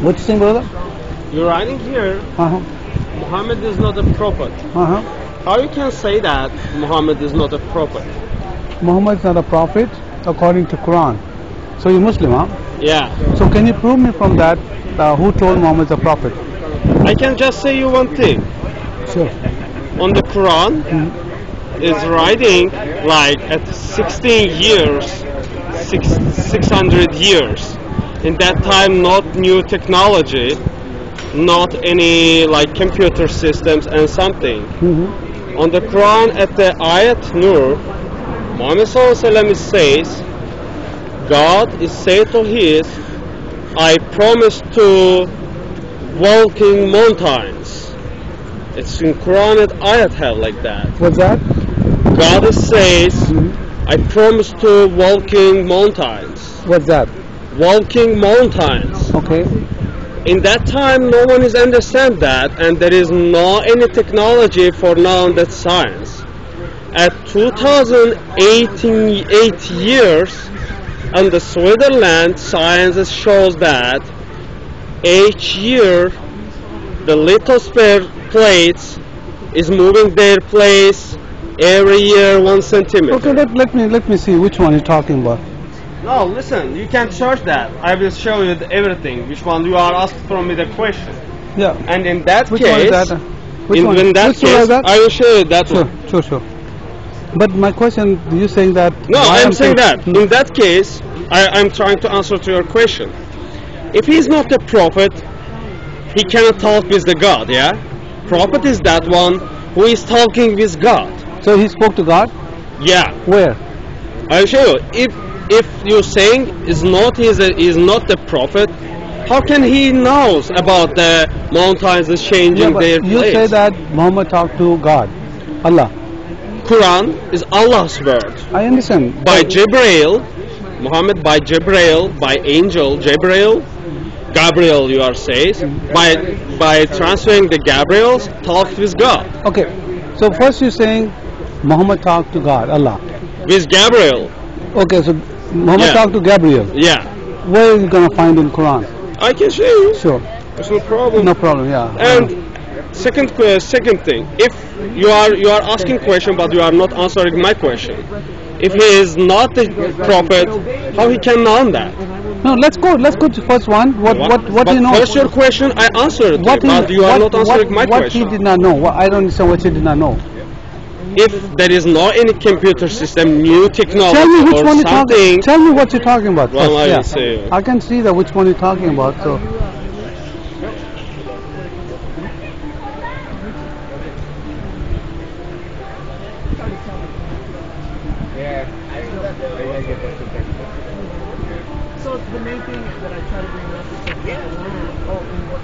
What you saying, brother? You're writing here, Uh-huh. Muhammad is not a prophet. Uh-huh. How you can say that Muhammad is not a prophet? Muhammad is not a prophet according to Quran. So you're Muslim, huh? Yeah. So can you prove me from that uh, who told Muhammad is a prophet? I can just say you one thing. Sure. On the Quran is writing like at 16 years, six, 600 years. In that time, not new technology, not any like computer systems and something. hmm On the Quran at the Ayat Nur, Muhammad says, God is say to his, I promise to walking mountains. It's in Quran at Ayat have like that. What's that? God says, Mhm. I promise to walking mountains. What's that? Walking mountains. Okay. In that time, no one is understand that, and there is no any technology for now that science. At 2088 years, on the Switzerland, science shows that each year the lithosphere plates is moving their place every year one centimeter. Okay, let, let me let me see which one you're talking about. No, listen, you can't search that. I will show you the- everything. Which one you are asking from me the question. Yeah. And in that Which case, one is that? Which in, one? in that which case, is that? I will show you that Sure, one. sure, sure. But my question, you saying that? No, I'm saying that. Hmm. In that case, I, I'm trying to answer to your question. If he's not a prophet, he cannot talk with the God, yeah? Prophet is that one who is talking with God. So he spoke to God. Yeah, Where? I'll show you. If if you're saying is not he's a, is not the prophet, how can he knows about the mountains is changing but their you place? say that Muhammad talked to God, Allah. Quran is Allah's word. I understand. by Jibreel, Muhammad by Jibreel, by angel Jibreel, Gabriel you are says, by by transferring the Gabriels, talked with God. Okay. So first you're saying Muhammad talked to God, Allah. With Gabriel, Okay, so Muhammad Yeah. talked to Gabriel. yeah. Where is you gonna find in Quran? I can show you. Sure. There's no problem. No problem. Yeah. And second second thing, if you are you are asking question but you are not answering my question, if he is not a prophet, how he can know that? no, let's go. Let's go to first one. What what what but do you know? First your question, I answered, what it, but you are what- not answering what, my what question. he did not know. What, I don't understand what he did not know. If there is not any computer system, new technology Tell me which or one you're talking. Tell me what you're talking about. Well, first, I yeah. I can see that which one you're talking about. So the main thing that I try to bring up is that yeah. oh, and what,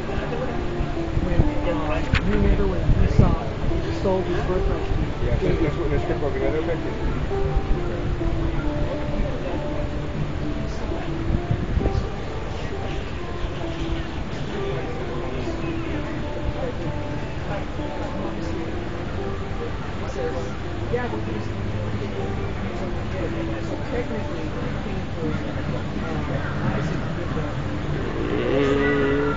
when uh, remember when Esau sold his birthright. Yeah, but he's so technically he came for uh, Isaac with the Mm,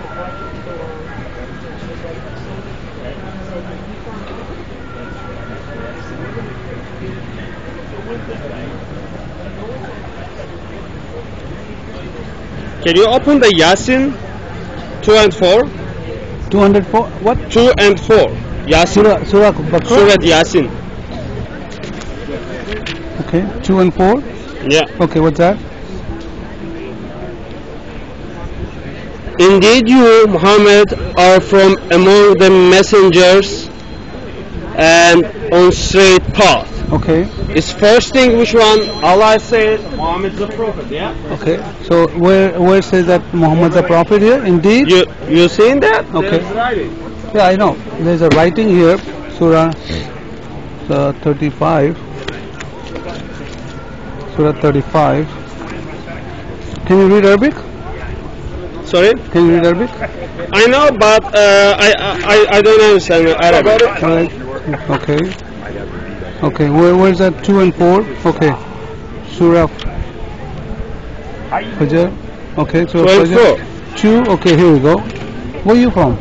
can you open the Yasin 2 and 4? 204. What? 2 and 4. Yasin. Surah Surah Baqarah. Surah Yasin. Okay. Two and four. Yeah. Okay. What's that? Indeed, you, Muhammad, are from among the messengers and on straight path. Okay. It's first thing which one Allah said Muhammad is a prophet, yeah? Okay. So where where says that Muhammad's a prophet here? Indeed. You you seen that? Okay. Yeah, I know. There's a writing here, Surah uh, 35. Surah 35. Can you read Arabic? Sorry? Can you read Arabic? I know, but uh, I, I I don't understand Arabic. All right. Okay. Okay. Where where's that? Two and four. Okay. Surah Okay. so Twelve Fajr. four. two. Okay, here we go. Where are you from?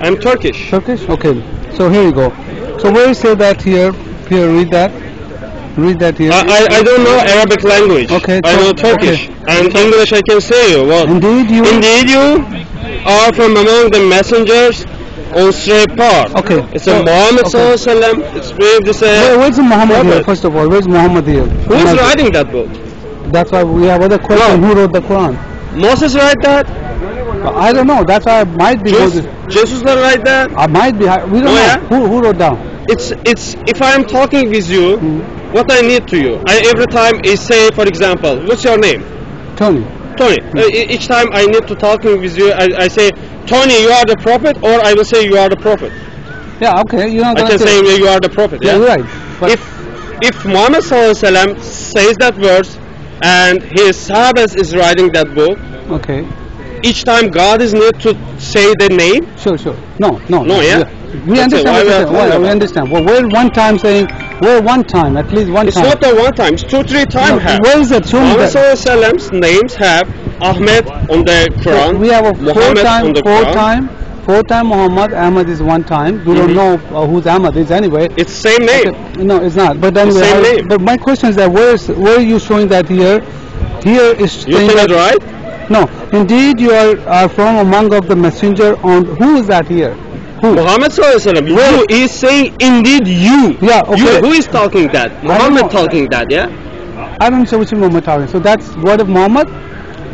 I'm Turkish. Turkish. Okay. So here you go. So where you say that here? Here, read that. Read that here. I, I, I don't know Arabic language. Okay, I know Turkish. okay. And English I can say you. What? Indeed, you. Indeed you are from among the messengers on straight path. Okay. It's so- a Muhammad okay. sallallahu alaihi wasallam. It's believed to say Where, where's Muhammad here? First of all, where's Muhammad here? who is Muhammad. writing that book? That's why we have other question. Who wrote the Quran? Moses write that? I don't know. That's why I might be. Jesus, Jesus not write that? I might be. We don't Oh, know. yeah? Who, who wrote down? It's it's if I am talking with you, Hmm. what I need to you. I every time I say, for example, what's your name? Tony. Tony. Uh, e- each time I need to talking with you, I, I say, Tony, you are the prophet, or I will say you are the prophet. Yeah. Okay. You're not I can say you are the prophet. Yeah, Yeah. right. But If if Muhammad sallallahu alaihi wasallam says that verse, and his sahabas is writing that book, okay. each time God is need to say the name. Sure. Sure. No. No. No, yeah? We That's understand. What we. Well, we understand. Well, we're one time saying. We're one time. At least one It's time. not the one time. It's two, three time No, have. Where is it? Show me Muhammad that. sallallahu alaihi wasallam's names have Ahmed on the Quran. We have a four Muhammad time, on the four Quran. time, four time Muhammad. Ahmad is one time. We don't Mhm. know uh, who's Ahmad is anyway. It's same name. Okay, No, it's not. But anyway, same I- name. but my question is that where is where are you showing that here? Here is You saying that right? no. Indeed, you are, are from among of the messenger. On who is that here? Who? Muhammad sallallahu alaihi wasallam. Where? You is saying indeed you. Yeah, okay. You. Who is talking that? Muhammad talking that. Yeah. I don't know which Muhammad talking. So that's word of Muhammad.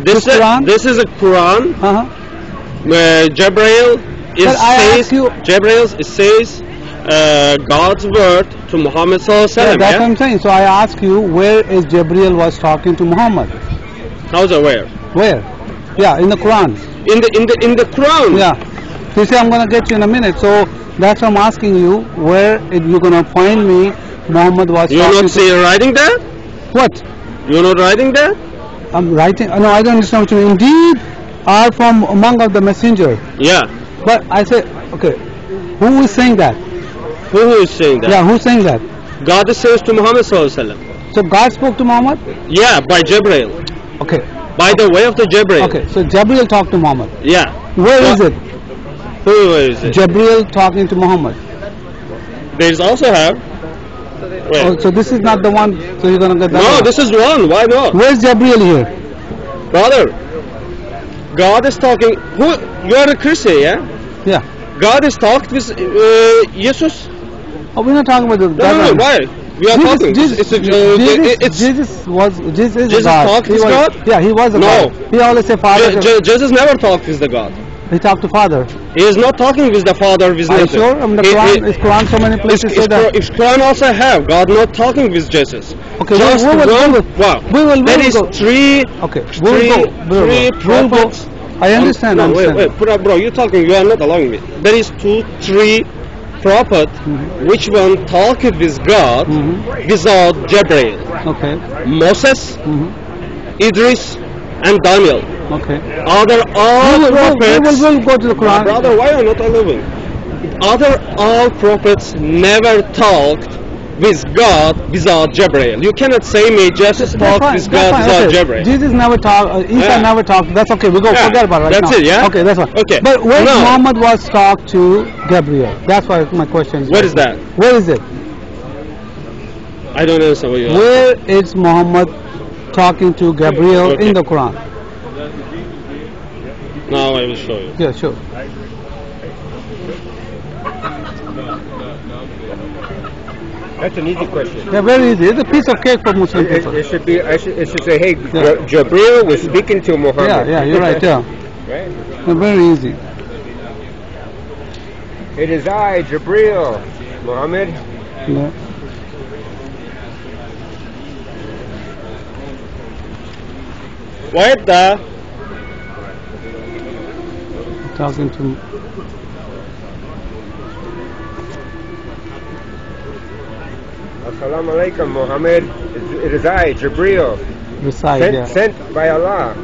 This is Quran? this is a Quran. Uh huh. Uh, Jabrail is says Jabrail says uh, God's word to Muhammad sallallahu alaihi Yeah, wasallam. that's Yeah. what I'm saying. So I ask you, where is Gabriel was talking to Muhammad? How's it where? Where? Yeah, in the Quran. In the in the in the Quran. Yeah. You say I'm gonna get you in a minute. So that's why I'm asking you where you're gonna find me. Muhammad was You're talking not see writing that? what? You're not writing that? I'm writing. No, I don't understand what you mean. Indeed, are from among of the messenger. Yeah. But I say, okay, who is saying that? Who who is saying that? Yeah, who's saying that? God says to Muhammad sallallahu alaihi wasallam. So God spoke to Muhammad. Yeah, by Jabrail. Okay. By the way of the Jabrail. Okay. So Gabriel talked to Muhammad. Yeah. Where is it? Who is it? Gabriel talking to Muhammad. There's also have. Oh, so this is not the one. So you're gonna get that. no, one. this is one. Why not? Where's Gabriel here? Brother, God is talking. Who? You are a Christian, yeah? Yeah. God is talked with uh, Jesus. Oh, we're not talking about the. No, no, no. Why? We are Jesus, talking. Jesus, it's, a, uh, Jesus, it's Jesus was Jesus is Jesus God. talked He with was, God? Yeah, he was a No. God. He always say Father. Je- Je- Jesus never talked with the God. He talked to Father. He is not talking with the Father. With Are nothing. sure? I mean, the He- Quran, he- is Quran so many It's, places say it's, that. it's Quran also have God not talking with Jesus. Okay, Just we will, we one. will, Wow. we will, we There will is three. Okay, three, go. We'll three go. We'll go. prophets. I understand. No, I wait, understand. wait, bro, bro, you're talking. You are not allowing me. There is two, three prophet. Mm-hmm. Which one talked with God Mhm. without Gabriel? Okay. Moses, hmm Idris, and Daniel. Okay. Other all We will, we will, we prophets. will, go to the Quran. Brother, why are you not allowing? Other all prophets never talked with God without Gabriel. You cannot say me talked fine, with God fine, without okay. Jesus never talked. Uh, Isa Yeah. never talked. That's okay. We go Yeah, forget about it right that's now. it, yeah? Okay, that's fine. Okay, But where now- Muhammad was talked to Gabriel? That's why my question is. What is that? Where is it? I don't understand what you are. Where is Muhammad talking to Gabriel Okay. in the Quran? Now I will show you. Yeah, sure. That's an easy question. Yeah, very easy. It's a piece of cake for Muslim It, people. it should be. I should, it should say, "Hey, Yeah. Jabril was speaking to Muhammad." Yeah, yeah, you're right. Yeah, right? Yeah, very easy. It is I, Jabril, Muhammad. Yeah. Wait there. Talking to Assalamu alaikum, Muhammad. It it is I, Jabril, recite. sent, Yeah. sent by Allah.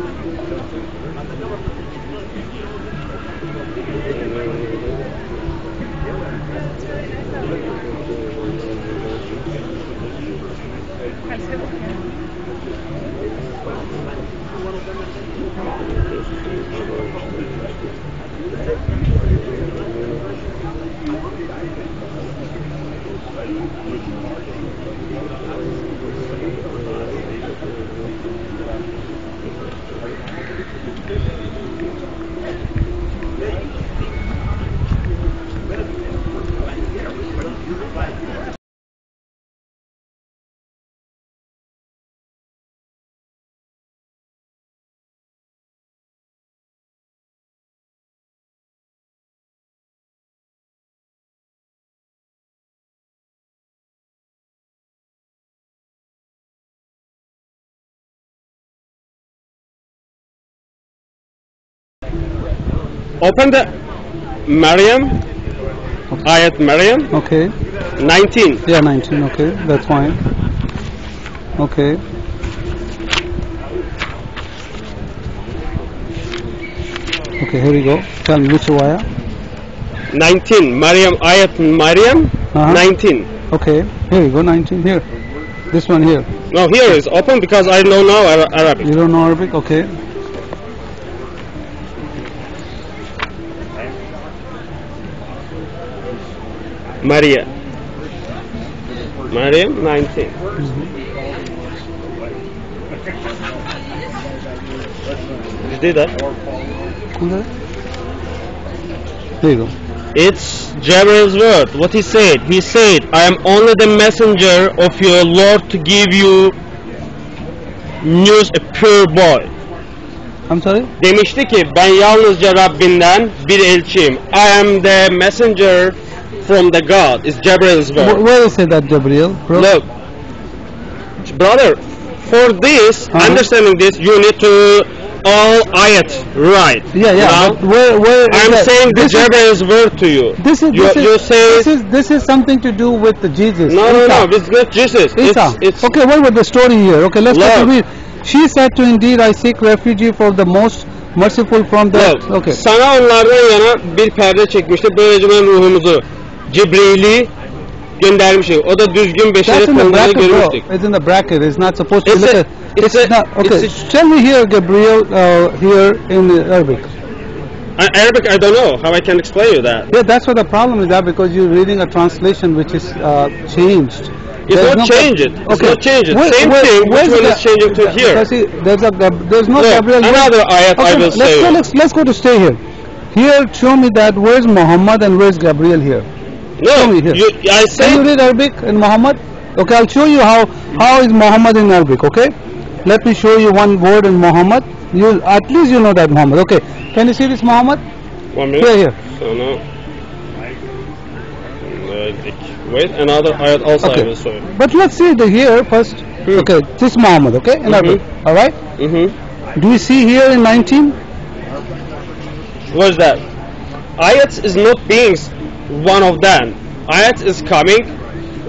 Open the Maryam, ayat Maryam Okay. 19. Yeah, 19. Okay, that's fine. Okay. Okay, here we go. Tell me which wire. 19. Maryam, ayat Maryam Uh-huh. 19. Okay, here we go. 19 here. This one here. No, here is open because I don't know Ara- Arabic. You don't know Arabic? Okay. Maria. Maryam 19. You did that? Okay. Here you go. It's Gabriel's word. What he said. He said, I am only the messenger of your Lord to give you news a pure boy. I'm sorry? Demişti ki ben yalnızca Rabbinden bir elçiyim. I am the messenger from the God. It's Gabriel's Wh- word. Where is it that Gabriel? Bro? Look, brother, for this, Uh-huh. understanding this, you need to all ayat right. Yeah, yeah. Now, where, where I'm that? saying the Gabriel's word to you. this is you, this is, you say this is this is something to do with the Jesus. no, no, no. It's not Jesus. Isa. It's, it's okay, what was the story here? Okay, let's to read. She said to indeed I seek refuge for the most merciful from the Look, okay. sana onlardan yana bir perde çekmişti. Böylece ben ruhumuzu Cibril'i göndermiştik. O da düzgün beşeri That's in the konuları bracket, bro. görmüştük. It's in the bracket. It's not supposed to It's look a- at. it's a- not okay. it's Tell me here, Gabriel, uh, here in Arabic. Uh, Arabic, I don't know how I can explain you that. Yeah, that's what the problem is that because you're reading a translation which is uh, changed. It's There's not no- changed. It's not changed. Where- Same where- thing. Which where's one the- is changing to here? Because see, there's a there's no Look, Gabriel. another ayat I will let's say. go, let's let's go to stay here. Here, show me that. Where's Muhammad and where's Gabriel here? No, here. you, I Can you read Arabic in Muhammad? Okay, I'll show you how how is Muhammad in Arabic. Okay, let me show you one word in Muhammad. You at least you know that Muhammad. Okay, can you see this Muhammad? one Here, minute. here. So now, wait, another ayat also I Okay. will show you. But let's see the here first. Hmm. Okay, this Muhammad. Okay, in Mhm. Arabic. All right. Mm-hmm. Do you see here in 19? What's that? Ayat is not being one of them. Ayat is coming,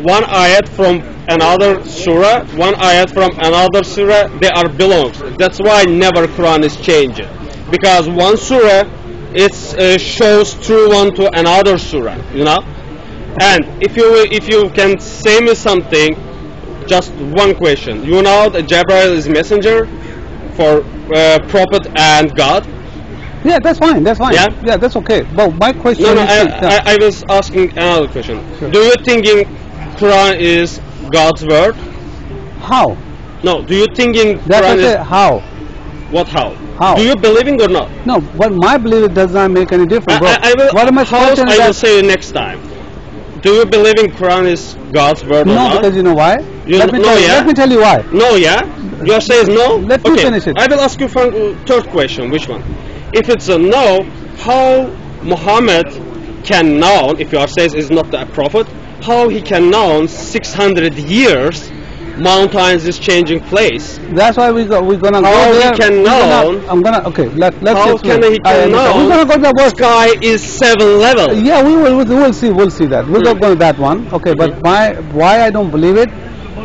one ayat from another surah, one ayat from another surah. They are belongs. That's why never Quran is changing, because one surah it uh, shows through one to another surah. You know, and if you if you can say me something, just one question. You know that Gabriel is messenger for uh, prophet and God. Yeah, that's fine. That's fine. Yeah? yeah, that's okay. But my question No, no, is, I, yeah. I, I was asking another question. Sure. Do you thinking Quran is God's word? how? No. Do you thinking That's Quran okay. is How? what? How? How? Do you believing or not? No, but my belief does not make any difference, I. I, will. what am I to I will say next time. Do you believing Quran is God's word or No, because you know why? You let me know, tell you. yeah? Let me tell you why. No, yeah. You are saying no. Let me finish it. I will ask you for uh, third question. Which one? If it's a no, how Muhammad can know? If your says is not a prophet, how he can know 600 years mountains is changing place? That's why we go, we're gonna How go we there. can We're know? Gonna, I'm gonna okay. Let let's How explain. can he can know? We're gonna go to the. Sky is seven level. Yeah, we will. We'll, we'll see. We'll see that. We'll Hmm. go to that one. Okay, but Mhm. why? Why I don't believe it?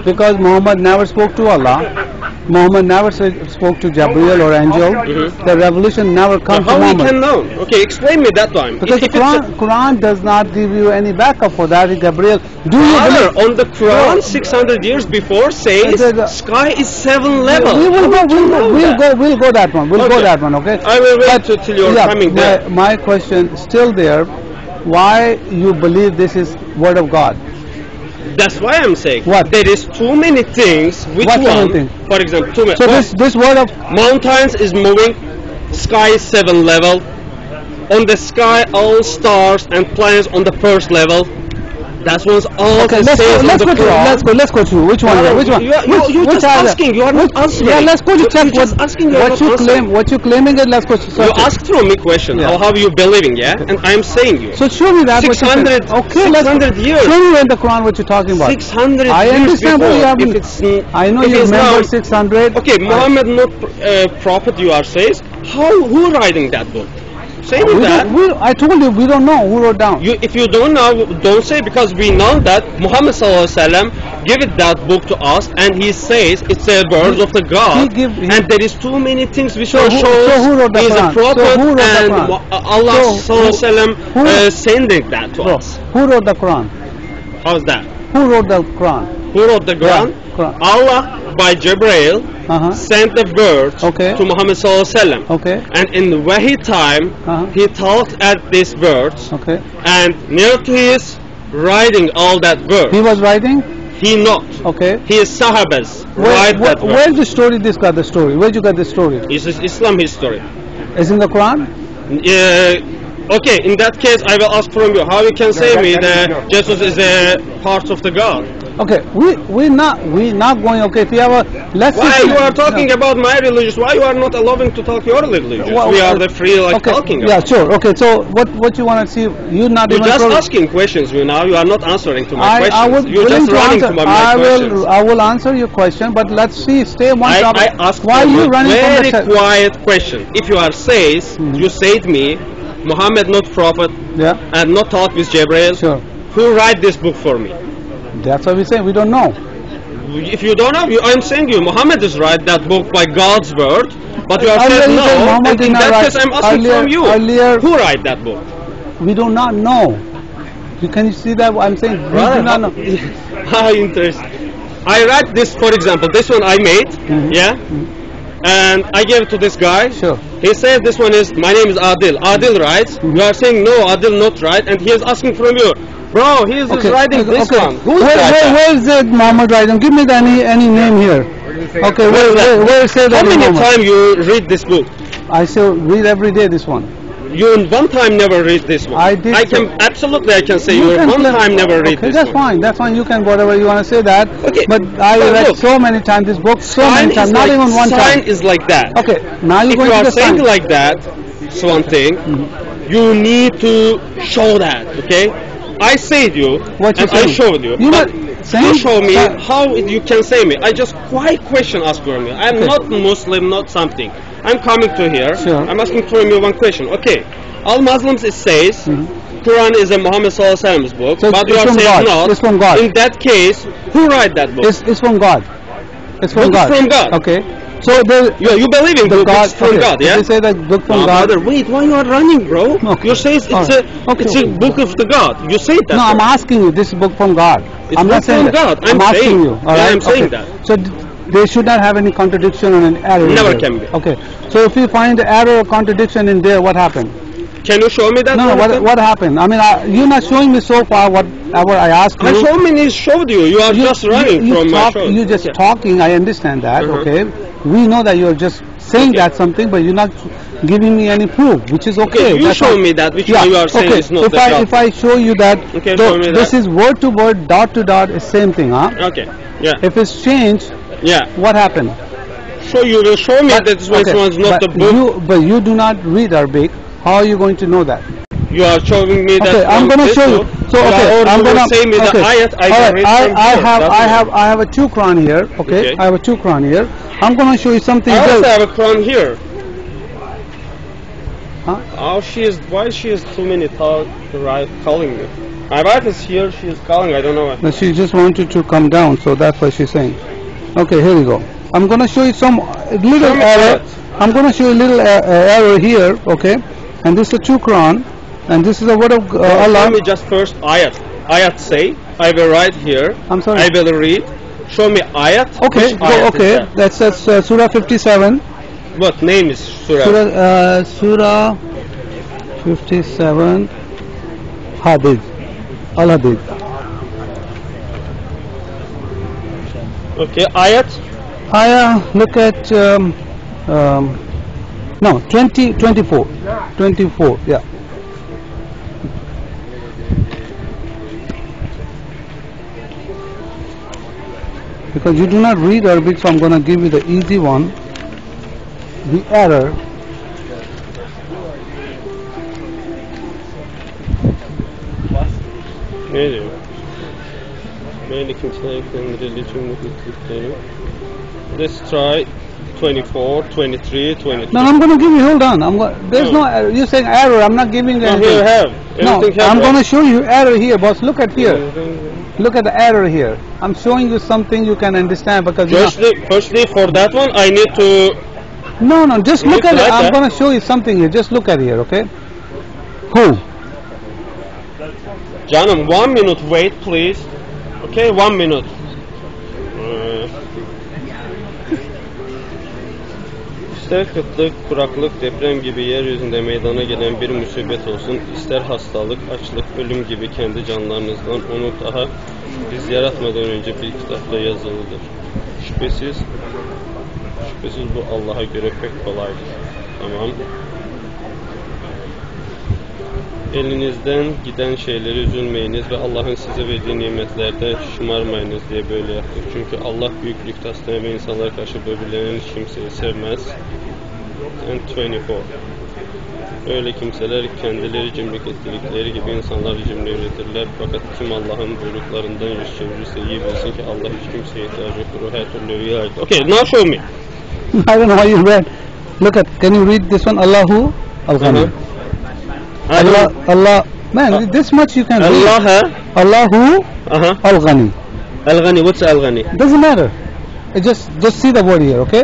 Because Muhammad never spoke to Allah. Muhammad never said, spoke to Gabriel or angel. Mhm. The revelation never comes to how we can know? Okay, explain me that one. Because If- the if Quran, Quran does not give you any backup for that, Gabriel. Do you Father, believe? on the Quran, 600 years before, says a- sky is seven level. We will go. We'll, go, we'll go. We'll go that one. We'll go that one. Okay. I will wait But- till- you're yeah, coming my, there. My question still there. Why you believe this is word of God? That's why I'm saying What? there is too many things. Which What one? things? For example, too many. So Well, this this word of mountains is moving, sky is seven level. On the sky, all stars and planets on the first level. That one's all Okay, the let's go, same let's go, through, let's go, let's go through. Which one? Here? Which one? you are- you- which, you're which just are asking, you are not which- answering. Yeah, let's go to You- check what, asking, you what you answering. claim. What you claiming it. Let's go to You search it. asked from me question. Yeah. How have you believing? Yeah, and I'm saying you. So show me that. what you 600 Okay, let's 600 years. Show me in the Quran what you're talking about. 600 I understand what you have. If it's, I know you remember now- 600. Okay, Muhammad not uh, prophet. You are says. How who writing that book? Say We that. don't, we, I told you we don't know who wrote down. You, if you don't know, don't say because we know that Muhammad sallallahu alaihi wasallam give it that book to us, and he says it's a word of the God, he give- he- and there is too many things which So are who- shows so who wrote the he is a Quran? So prophet, who wrote the and Quran? Uh, Allah So sallallahu alaihi wasallam who- uh, sending that to Bro, us. who wrote the Quran? How's that? Who wrote the Quran? Who wrote the Quran? Quran. Allah by Jibreel Uh-huh. sent the words Okay. to Muhammad sallallahu alaihi wasallam. Okay. And in the Wahi time, Uh-huh. he talked at these words, Okay. and near to his writing all that words. He was writing. He not. Okay. His Sahabas Where, write where, that word. where's the story? This got the story. Where'd you get the story? It's is Islam history. Is in the Quran? Uh, okay, in that case, I will ask from you how you can say that- me that that is. Jesus is a part of the God. Okay. We we not we not going. Okay. If you have a let's. Why you are talking about my religious? Why you are not allowing to talk your religious? Well, we are the free like okay. talking. Yeah. about. Sure. Okay. So what what you want to see? You're not You're even. just pro- asking questions. You now you are not answering to my I, questions. I would You're just to running answer. to my, my I questions. will I will answer your question, but let's see. Stay one I, topic. I asked Why are you running very from the? quiet question. If you are says, Hmm. you said me, Muhammad not prophet Yeah. and not talk with Jibreel. Sure. Who write this book for me? That's what we say. We don't know. If you don't know, you, I'm saying you, Muhammad is write that book by God's word, but you are saying no. said and in that write- case, I'm asking earlier- from you. earlier- Who write that book? We do not know. You can you see that? I'm saying we do not know. How interesting. I write this, for example, this one I made, Mhm. yeah, and I gave it to this guy. Sure. He says this one is my name is Adil. Adil writes. Mm-hmm. You are saying no, Adil not right, and he is asking from you, bro. He is Okay. writing this okay. one. Who is where, where, where is it Muhammad writing? Give me the, any any name here. Where does it say Okay, where Where is that? where, is it How many times you read this book? I still read every day this one. You in one time never read this one. I did I can so- absolutely I can say you, in can one time never read okay, this that's one. fine. That's fine. You can whatever you want to say that. Okay. But I But read look, so many times this book, so many times, not like, even one sign time. is like that. Okay, now you're if going you to are the saying sign. like that, it's one thing. Mm-hmm. You need to show that. Okay. I said you, What you and I showed you. You but you show me how you can say me. I just quite question ask you. I'm Okay. not Muslim, not something. I'm coming to here. Sure. I'm asking from you one question. Okay. All Muslims it says mm-hmm. Quran is a Muhammad Sallallahu Alaihi book. So it's- but you it's are from saying God. not. It's from God. In that case, who write that book? It's, it's from God. It's from God. from God. Okay. So the you, you believe in the book God from okay. God, yeah? They say that book from No, God. brother, wait, why you are running, bro? Okay. You say it's, it's Alright. a Okay, it's a book of the God. You say that. No, I'm asking you. This book from God. It's I'm book not saying. God. I'm asking saying. you. All Yeah, right? I'm saying that. So they should not have any contradiction or an error. Never can be. Okay. So if you find error or contradiction in there, what happened? Can you show me that? No, What what happened? I mean, I, you're not showing me so far whatever I asked you. I so many showed you. You are you, just running you, you from my show. You're just talking. I understand that. Uh-huh. Okay. We know that you're just saying Okay. that something, but you're not giving me any proof, which is okay. Okay, you That's show me that which Yeah. you are saying okay. is not if the I God. if I show you that, Okay, so show me this that. is word to word, dot to dot, is same thing, huh? Okay. Yeah. If it's changed, Yeah. what happened? So you will show me that this okay, one's not the but book. You, but you do not read Arabic. How are you going to know that? You are showing me that. Okay, I'm gonna show you. So okay, or I'm gonna say me okay. the ayat I All right, I, I have I have I have a two Quran here. Okay, Okay. I have a two Quran here. I'm gonna show you something. I also very- have a Quran here. Huh? Oh, she is. Why she is too many talk, right, calling me? My wife is here. She is calling. I don't know. why. No, she just wanted to come down, so that's what she's saying. Okay, here we go. I'm going to show you some little error. I'm going to show you a little uh, uh, error here, okay? And this is a true Quran, and this is the word of uh, Allah. me just first ayat. Ayat say, I will write here. I'm sorry. I will read. Show me ayat. Okay, Which go, ayat okay. that? That's that's uh, Surah 57. What name is surah? Surah, uh, Surah 57 Hadid. Al Hadid. Okay, ayat. Ayah, look at um, um, no 20 24 24 yeah because you do not read Arabic so I'm gonna give you the easy one the error Ne diyor? Mainly kimseler religion mutlulukları. Let's try 24, 23, 22. no I'm gonna give you hold on I'm go- there's no, error. Uh, you're saying error I'm not giving you No, anything here have. no Everything have I'm gonna show you error here boss look at here look at the error here I'm showing you something you can understand because you know, Firstly, firstly, for that one, I need to. No, no, just look at it. write I'm going to show you something here. Just look at here, okay? Who? Canım, one minute wait, please. Okay, one minute. İster kıtlık, kuraklık, deprem gibi yeryüzünde meydana gelen bir musibet olsun, ister hastalık, açlık, ölüm gibi kendi canlarınızdan onu daha biz yaratmadan önce bir kitapta yazılıdır. Şüphesiz, şüphesiz bu Allah'a göre pek kolaydır. Tamam. Elinizden giden şeyleri üzülmeyiniz ve Allah'ın size verdiği nimetlerde şımarmayınız diye böyle yaptık. Çünkü Allah büyüklük taslayan ve insanlara karşı böbürlenen kimseyi sevmez. And 24 Öyle kimseler kendileri cimrik ettirdikleri gibi insanları cimri üretirler. Fakat kim Allah'ın buyruklarından yüz çevirirse iyi bilsin ki Allah hiç kimseye ihtiyacı yoktur. Her türlü ait. Okay, now show me. I don't know how you read. Look at, can you read this one? Allahu Al-Ghani. Uh-huh. Allah, Allah, man, uh, this much you can read. Allah Allahu Aha. Al-Ghani. Al-Ghani. What's Al-Ghani? Doesn't matter. Just, just see the word here, okay?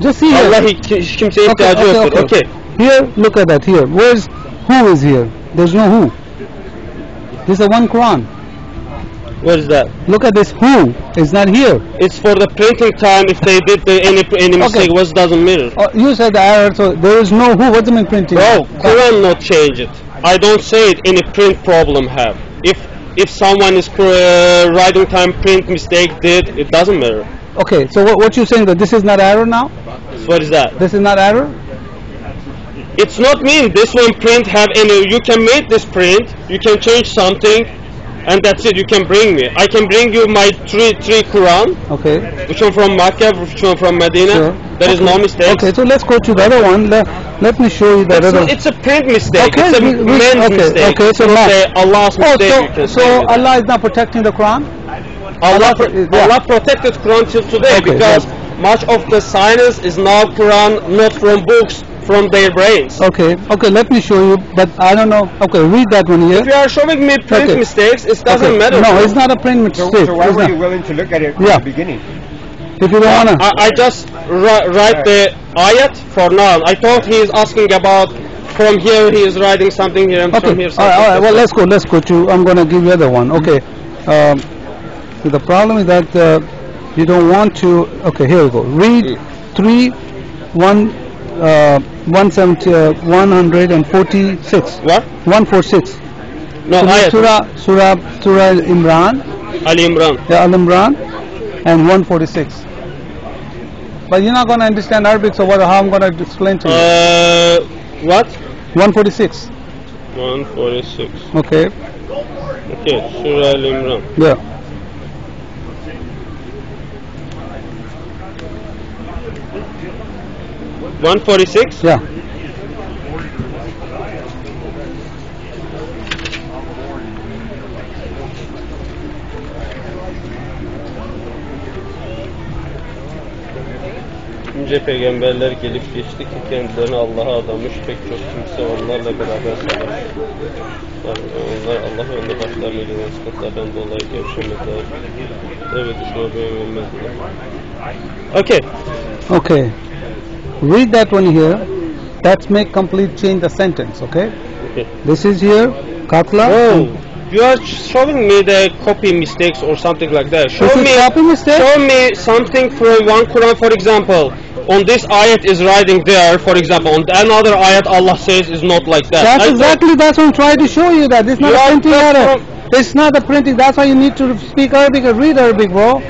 Just see here. Allah hiç kimseye Okay, okay, okay. Okay. Here, look at that here. Where's, who is here? There's no who. This is one Quran. What is that? Look at this who is not here. It's for the printing time. If they did the, any any mistake, what doesn't matter. Oh, you said the error, so there is no who. What's the mean printing? Bro, Quran not change it. I don't say it. Any print problem have. If if someone is uh, writing time print mistake did, it doesn't matter. Okay, so what, what you're saying that this is not error now? So what is that? This is not error? It's not mean this one print have any. You can make this print. You can change something, and that's it. You can bring me. I can bring you my three three Quran. Okay. Which one from Makkah? Which one from Medina? Sure. There is no mistake. Okay, so let's go to the other one. Let, let me show you the It's, other a, it's a print mistake. Okay, it's a we- man's okay, mistake. okay, so now- Allah's Oh, mistake. you so, so. Allah is not protecting the Quran? Allah, Allah- pro- yeah. Allah protected Quran till today Okay, because yes. much of the science is now Quran not from books, from their brains. Okay, okay, let me show you, but I don't know. Okay, read that one here. If you are showing me print Okay. mistakes, it doesn't Okay, matter. No, it's not a print mistake. so why It's were not. you willing to look at it from Yeah. the beginning? If you don't wanna. I, I just ri- write the ayat for now. I thought he is asking about from here he is writing something here and Okay, from here all right, something. all right, well, let's go, let's go to, I'm gonna give you other one, okay. Um, so the problem is that, uh, you don't want to, okay, here we go. Read three, one, uh, one seventy, uh, one hundred and forty-six. What? One four six. No, ayat. Surah, Surah, Surah Imran, Ali Imran. yeah, Al Imran, and one forty-six. But you're not gonna understand Arabic, so what, how I'm gonna explain to you? Uh, what? One forty-six, 146. okay, Okay, Surah Al Imran. yeah. One forty six. Yeah. Nice peygamberler gelip geçti ki kendilerini Allah'a adamış pek çok kimse onlarla beraber savaştı. Onlar Allah önünde başlarına gelen sıkıntılardan dolayı gevşemediler. Evet işte o beğenilmezler. Okay. Okay. Read that one here. That's make complete change the sentence. Okay. Okay. This is here. Katla. Oh, you are showing me the copy mistakes or something like that. Show me, copy mistake? show me something from one Quran, for example. On this ayat is writing there, for example. On another ayat, Allah says is not like that. That's I exactly that's what I'm trying to show you that it's not a printing error. It's not a printing. That's why you need to speak Arabic and read Arabic, bro.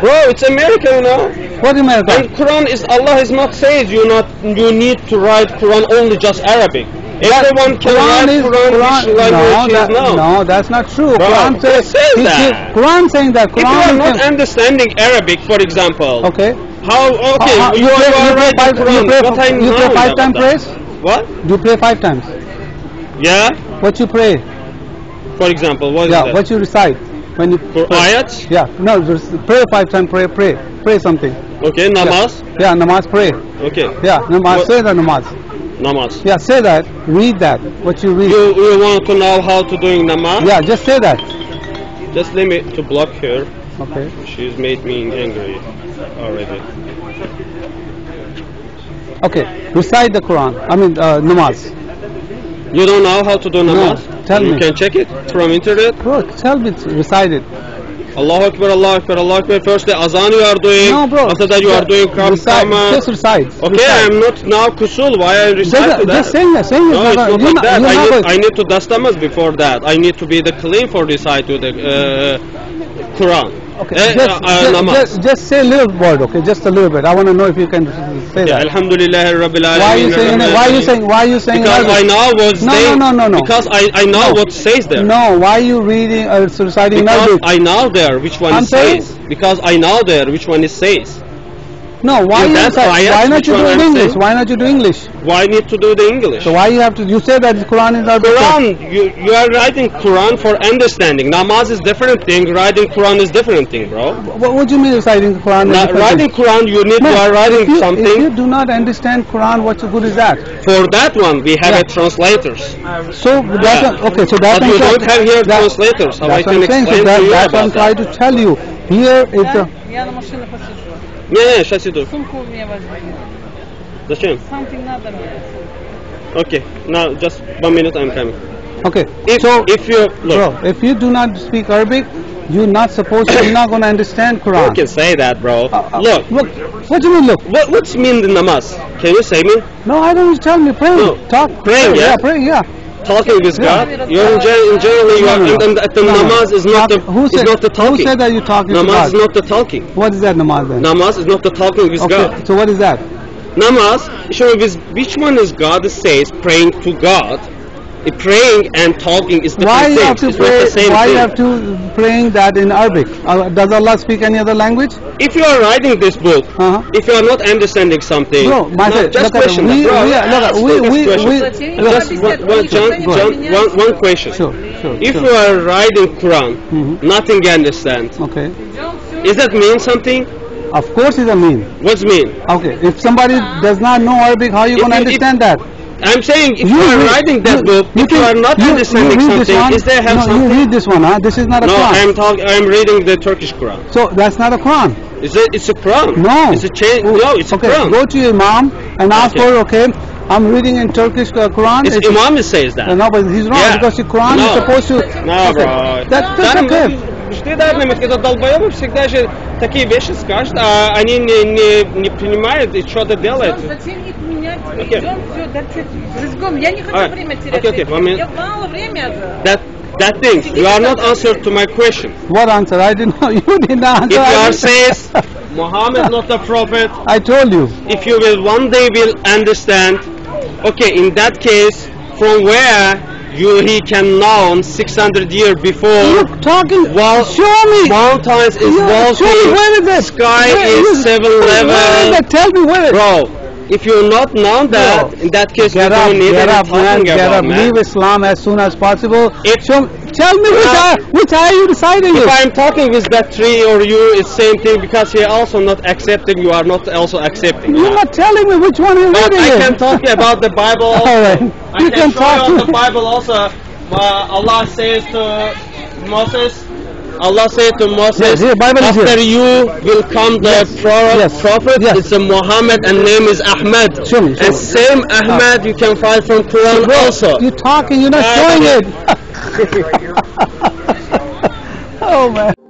bro, it's America, you know. What do you mean? And Quran is Allah is not says you not you need to write Quran only just Arabic. Everyone can write is Quran, which language no, is that, now. no, that's not true. Bro, Quran says, says that. Quran saying that. Quran If you are not saying- understanding Arabic, for example, okay. how okay How- how- you, are, pray, you are you five, Quran. you pray, what I you pray five about time that. praise? What? You pray five times. Yeah. What you pray? For example, what is yeah. What you recite when you For pray. ayats? Yeah. No. Just pray five times. Pray. Pray. Pray something. Okay, namaz. Yeah. Namaz. Pray. Okay, Yeah. Namaz. What- Say the namaz. namaz. Yeah. Say that. Read that. What you read. You you want to know how to doing namaz? Yeah. Just say that. Just let me to block her. Okay. She's made me angry already. Okay. Recite the Quran. I mean uh, namaz. You don't know how to do namaz? tell you me. You can check it from internet. Bro, tell me. Recite it. Allahu Akbar, Allahu Akbar, Allahu Akbar. First the azan you are doing. No, bro. After that you are doing kam, recite. kama. Just recite. Okay, recite. I'm not now kusul. Why I recite that? just saying that. Saying No, it's not like that. I need, I need to dust namaz before that. I need to be the clean for side to the uh, Quran. Okay, Eh, just, uh, uh, just, just, say a little word, okay? Just a little bit. I want to know if you can say Yeah, that. Alhamdulillah Rabbil Why are you saying it? Why are you saying? Why are you saying? Because I Arabic? know what No, they, no, no, no, no. Because I, I know No. what says there. No, why are you reading or reciting Because Arabic? I know there which one I'm it saying- says. Because I know there which one it says. No, why in you that recite- ayat, Why not you do one it in I'm English? saying? Why not you do English? Why need to do the English? So why you have to? You say that the Quran is Arabic. Quran, you, you are writing Quran for understanding. Namaz is different thing. Writing Quran is different thing, bro. What, what do you mean reciting Quran? is Now, different writing? Quran, you need No, you are writing if you, something. If you do not understand Quran, what good is that? For that one, we have Yeah. a translators. So that's Yeah. what- okay. So that's But what you I'm don't have here That- translators. How I can I'm saying. So explain that, to you that's what I'm trying to tell you. Here it's a. Я на машине посижу. Не, не, сейчас иду. Сумку мне возьми. Зачем? Something надо мне. Okay, now just one minute, I'm coming. Okay. If, so if you look, Bro, if you do not speak Arabic, you're not supposed to, you're not going to understand you Quran. can say that, bro. Uh, uh, look, look, what do you mean look? what what's mean the namaz? Can you say me? No, I don't tell me, pray, No. talk, Praying, yeah? yeah? pray, yeah. Talking with Yeah. God. You're in, gen- in generally you are, no. and, and the namaz is not the who is said, not the Who said that you're talking to Namaz is not the talking. What is that namaz then? Namaz is not the talking with okay, God. so what is that? Namaz, show with which one is God says praying to God. Uh, Praying and talking is different Why you have to it's not pray? the same Why thing. you have to praying that in Arabic? Uh, does Allah speak any other language? If you are writing this book, Uh-huh. if you are not understanding something, Bro, my no, just look question we, that, bro. we, look at we, we, question. we, just look, one, one, John, Go John, ahead. one, one question. Sure, sure, If sure. you are writing Quran, Mhm. nothing you understand. Okay. Is that mean something? Of course it's a mean. What's mean? Okay, if somebody does not know Arabic, how are you going to you- if- understand that? I'm saying if you, you are read, writing that you, book, you if can, you are not you, understanding something, is there have no, something? You read this one, huh? This is not a no, Quran. I'm talking. I'm reading the Turkish Quran. So that's not a Quran. Is it? It's a Quran. No. It's a chain. No, it's okay, a Quran. Go to your Imam and ask okay. for okay. I'm reading in Turkish uh, Quran. It's, it's Imam says that. No, but he's wrong yeah. because the Quran no. is supposed to. No, okay. bro. That's, that's okay. Жди давно, когда долбоебы всегда же такие вещи скажут, а они не, не, не понимают и что-то делают. Зачем их менять? Окей. Идем все, да, разгон. Я не хочу Alright. время терять. Okay, okay, one minute. Я мало время. That that thing. You are not answered to my question. What answer? I didn't know. You didn't answer. If you I are didn't- says Muhammad not the prophet, I told you. if you will one day will understand, okay, in that case, from where you he can know 600 years before You're talking. Well, show me. mountains is Yeah, show me where is it? sky Where is seven Where is level. Tell me where. Bro, if you not know that, Bro, in that case Get you up, don't need get up, man, get about, up. man. Leave Islam as soon as possible. If- Show, tell me which Uh, eye, which eye you deciding If. I'm talking with that tree or you, it's same thing because he also not accepting, you are not also accepting. You're not telling me which one you're But reading. I can talk about the Bible also. All right. I You can, can talk to the Bible also. Uh, Allah says to Moses, Allah said to Moses, Yes, here, after you will come the pro- Yes. prophet, Yes. it's a Muhammad and name is Ahmed. Show me, show and me. same Ahmad you can find from Quran also. You're talking, you're not Uh, showing it. oh man.